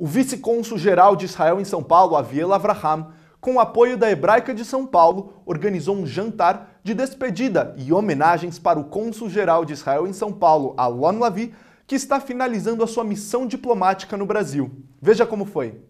O vice-cônsul-geral de Israel em São Paulo, Aviel Avraham, com o apoio da Hebraica de São Paulo, organizou um jantar de despedida e homenagens para o cônsul-geral de Israel em São Paulo, Alon Lavi, que está finalizando a sua missão diplomática no Brasil. Veja como foi.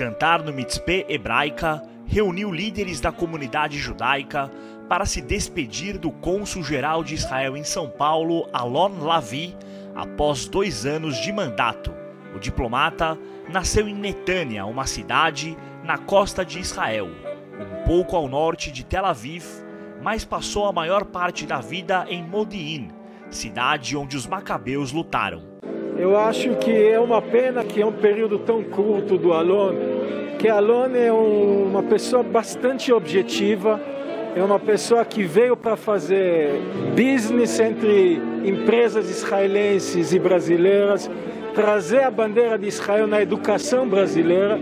Jantar no Mitzpeh Hebraica reuniu líderes da comunidade judaica para se despedir do cônsul-geral de Israel em São Paulo, Alon Lavi, após dois anos de mandato. O diplomata nasceu em Netânia, uma cidade na costa de Israel, um pouco ao norte de Tel Aviv, mas passou a maior parte da vida em Modi'in, cidade onde os macabeus lutaram. Eu acho que é uma pena que é um período tão curto do Alon, que Alon é um, uma pessoa bastante objetiva, é uma pessoa que veio para fazer business entre empresas israelenses e brasileiras, trazer a bandeira de Israel na educação brasileira.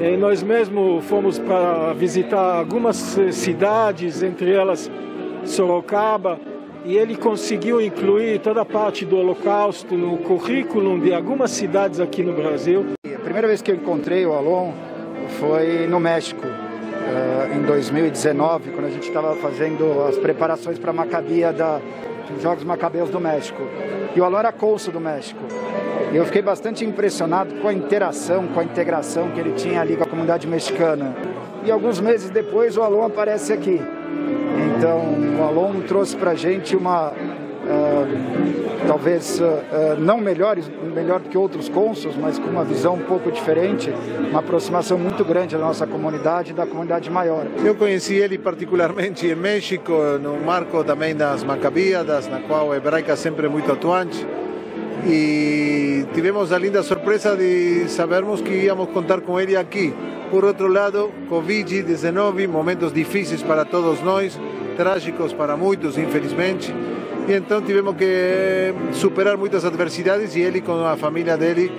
E nós mesmo fomos para visitar algumas cidades, entre elas Sorocaba, e ele conseguiu incluir toda a parte do Holocausto no currículo de algumas cidades aqui no Brasil. A primeira vez que eu encontrei o Alon foi no México, uh, em 2019, quando a gente estava fazendo as preparações para a Macabia da, dos Jogos Macabeus do México. E o Alon era cônsul do México. E eu fiquei bastante impressionado com a interação, com a integração que ele tinha ali com a comunidade mexicana. E alguns meses depois o Alon aparece aqui. Então, o Alon trouxe para a gente uma, uh, talvez uh, não melhor, melhor do que outros cônsuls, mas com uma visão um pouco diferente, uma aproximação muito grande da nossa comunidade e da comunidade maior. Eu conheci ele particularmente em México, no marco também das Macabíadas, na qual a hebraica sempre é muito atuante. E tivemos a linda surpresa de sabermos que íamos contar com ele aqui. Por outro lado, Covid-19, momentos difíceis para todos nós, trágicos para muitos, infelizmente. E então tivemos que superar muitas adversidades e ele com a família dele,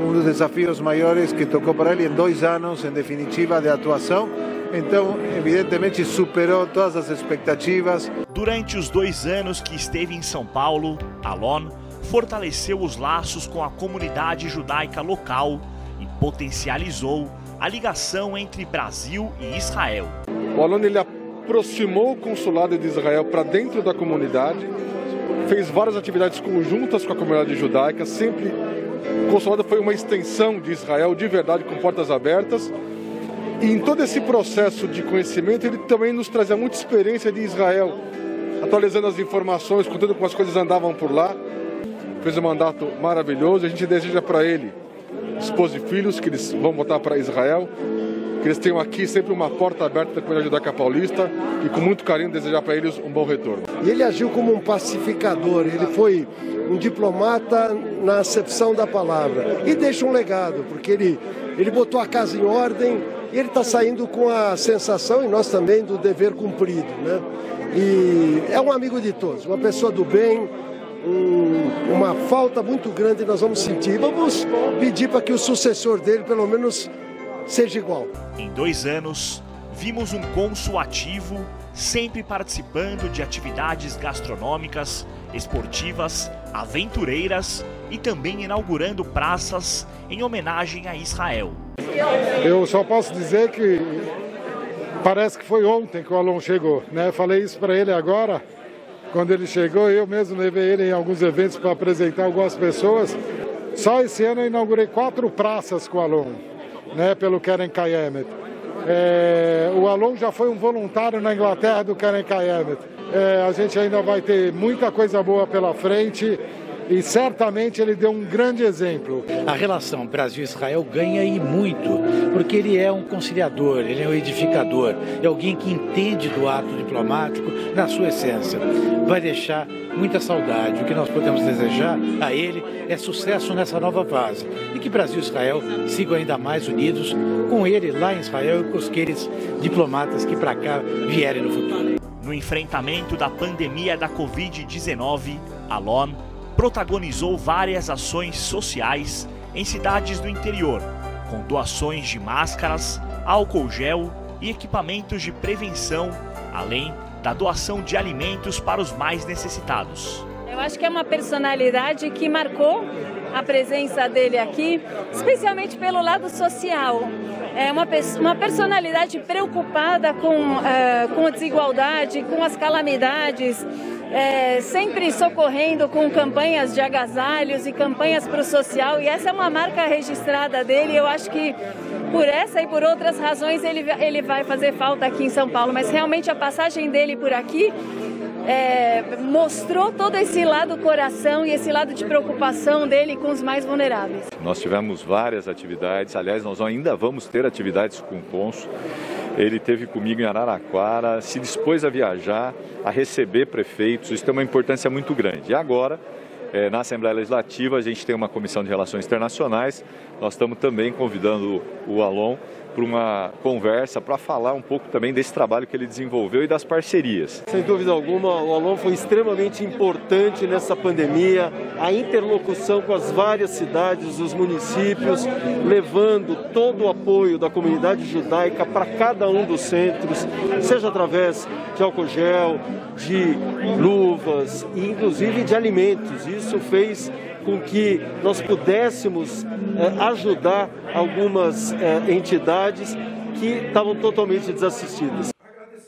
um dos desafios maiores que tocou para ele em dois anos, em definitiva, de atuação. Então, evidentemente, superou todas as expectativas. Durante os dois anos que esteve em São Paulo, Alon fortaleceu os laços com a comunidade judaica local e potencializou a ligação entre Brasil e Israel. O Alon ele aproximou o consulado de Israel para dentro da comunidade, fez várias atividades conjuntas com a comunidade judaica, sempre o consulado foi uma extensão de Israel de verdade com portas abertas. E em todo esse processo de conhecimento, ele também nos trazia muita experiência de Israel, atualizando as informações, contando como as coisas andavam por lá. Fez um mandato maravilhoso. A gente deseja para ele, esposa e filhos, que eles vão voltar para Israel, que eles tenham aqui sempre uma porta aberta da comunidade judaica paulista e com muito carinho desejar para eles um bom retorno. E ele agiu como um pacificador, ele foi um diplomata na acepção da palavra e deixa um legado, porque ele, ele botou a casa em ordem e ele está saindo com a sensação, e nós também, do dever cumprido. Né? E é um amigo de todos, uma pessoa do bem, um, uma falta muito grande nós vamos sentir. Vamos pedir para que o sucessor dele, pelo menos, seja igual. Em dois anos, vimos um cônsul ativo, sempre participando de atividades gastronômicas, esportivas, aventureiras e também inaugurando praças em homenagem a Israel. Eu só posso dizer que parece que foi ontem que o Alon chegou, né? Falei isso para ele agora quando ele chegou, eu mesmo levei ele em alguns eventos para apresentar algumas pessoas. Só esse ano eu inaugurei quatro praças com o Alon, né, pelo Keren Kayemet. É, o Alon já foi um voluntário na Inglaterra do Keren Kayemet. É, a gente ainda vai ter muita coisa boa pela frente e certamente ele deu um grande exemplo. A relação Brasil-Israel ganha e muito, porque ele é um conciliador, ele é um edificador, é alguém que entende do ato diplomático na sua essência. Vai deixar muita saudade. O que nós podemos desejar a ele é sucesso nessa nova fase e que Brasil e Israel sigam ainda mais unidos com ele lá em Israel e com aqueles diplomatas que para cá vierem no futuro. No enfrentamento da pandemia da Covid-19, Alon protagonizou várias ações sociais em cidades do interior, com doações de máscaras, álcool gel e equipamentos de prevenção, além da doação de alimentos para os mais necessitados. Eu acho que é uma personalidade que marcou a presença dele aqui, especialmente pelo lado social. É uma, uma personalidade preocupada com, uh, com a desigualdade, com as calamidades, é, sempre socorrendo com campanhas de agasalhos e campanhas para o social. E essa é uma marca registrada dele. Eu acho que por essa e por outras razões ele, ele vai fazer falta aqui em São Paulo. Mas realmente a passagem dele por aqui é, mostrou todo esse lado coração e esse lado de preocupação dele com os mais vulneráveis. Nós tivemos várias atividades, aliás, nós ainda vamos ter atividades com o Consul. Ele teve comigo em Araraquara, se dispôs a viajar, a receber prefeitos, isso tem uma importância muito grande. E agora, é, na Assembleia Legislativa, a gente tem uma comissão de relações internacionais, nós estamos também convidando o Alon para uma conversa para falar um pouco também desse trabalho que ele desenvolveu e das parcerias. Sem dúvida alguma, o Alon foi extremamente importante nessa pandemia, a interlocução com as várias cidades, os municípios, levando todo o apoio da comunidade judaica para cada um dos centros, seja através de álcool gel, de luvas e inclusive de alimentos. Isso fez com que nós pudéssemos é, ajudar algumas é, entidades que estavam totalmente desassistidas.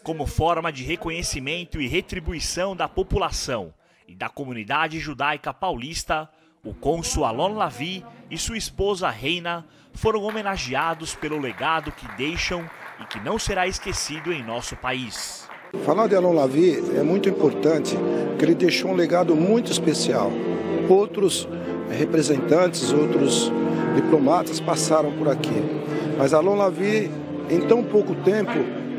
Como forma de reconhecimento e retribuição da população e da comunidade judaica paulista, o cônsul Alon Lavi e sua esposa Reina foram homenageados pelo legado que deixam e que não será esquecido em nosso país. Falar de Alon Lavi é muito importante, porque ele deixou um legado muito especial outros representantes, outros diplomatas passaram por aqui. Mas Alon Lavi, em tão pouco tempo,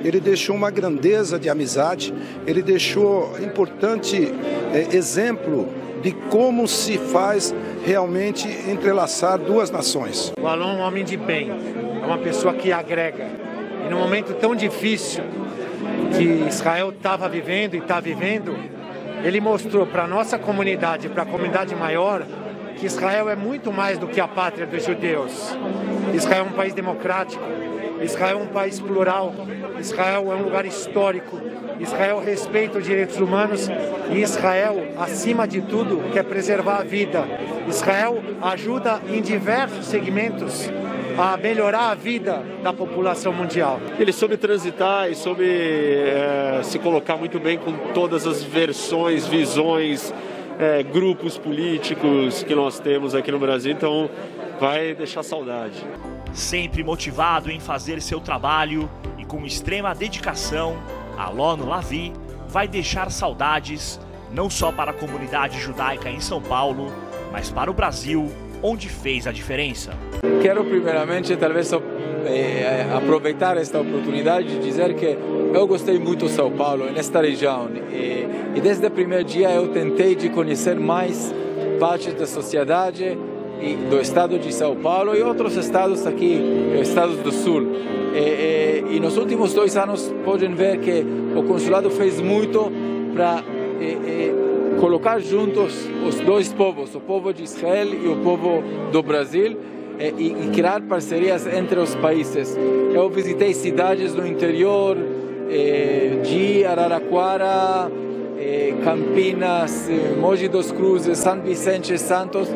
ele deixou uma grandeza de amizade, ele deixou importante é, exemplo de como se faz realmente entrelaçar duas nações. O Alon é um homem de bem, é uma pessoa que agrega. E num momento tão difícil que Israel estava vivendo e está vivendo, ele mostrou para a nossa comunidade, para a comunidade maior, que Israel é muito mais do que a pátria dos judeus. Israel é um país democrático, Israel é um país plural, Israel é um lugar histórico, Israel respeita os direitos humanos e Israel, acima de tudo, quer preservar a vida. Israel ajuda em diversos segmentos a melhorar a vida da população mundial. Ele soube transitar e soube é, se colocar muito bem com todas as versões, visões, é, grupos políticos que nós temos aqui no Brasil, então vai deixar saudade. Sempre motivado em fazer seu trabalho e com extrema dedicação, Alon Lavi vai deixar saudades não só para a comunidade judaica em São Paulo, mas para o Brasil onde fez a diferença. Quero primeiramente talvez eh, aproveitar esta oportunidade de dizer que eu gostei muito de São Paulo, nesta região, e, e desde o primeiro dia eu tentei de conhecer mais partes da sociedade do estado de São Paulo e outros estados aqui, estados do sul. E, e, e nos últimos dois anos podem ver que o consulado fez muito para colocar juntos os dois povos, o povo de Israel e o povo do Brasil, e, e criar parcerias entre os países. Eu visitei cidades no interior eh, de Araraquara, eh, Campinas, eh, Mogi dos Cruzes, São Vicente Santos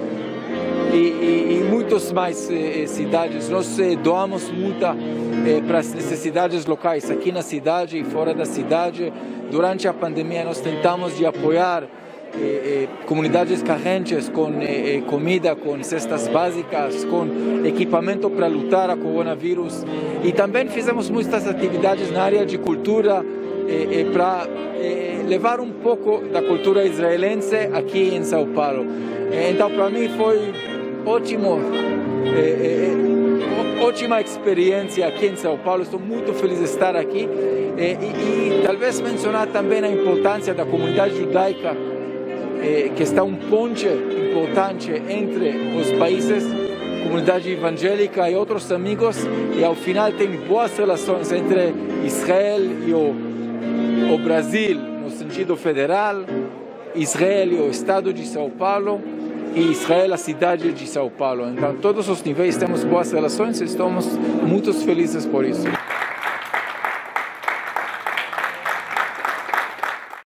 e, e, e muitas mais eh, cidades. Nós eh, doamos muita eh, para as necessidades locais aqui na cidade e fora da cidade. Durante a pandemia nós tentamos de apoiar eh, comunidades carentes com eh, comida, com cestas básicas, com equipamento para lutar a coronavírus. E também fizemos muitas atividades na área de cultura eh, para levar um pouco da cultura israelense aqui em São Paulo. Então, para mim foi ótimo ótima experiência aqui em São Paulo. Estou muito feliz de estar aqui e, e, e talvez mencionar também a importância da comunidade judaica eh, que está um ponte importante entre os países, comunidade evangélica e outros amigos, e ao final tem boas relações entre Israel e o, o Brasil, no sentido federal, Israel e o Estado de São Paulo e Israel a cidade de São Paulo. Então, todos os níveis temos boas relações e estamos muito felizes por isso.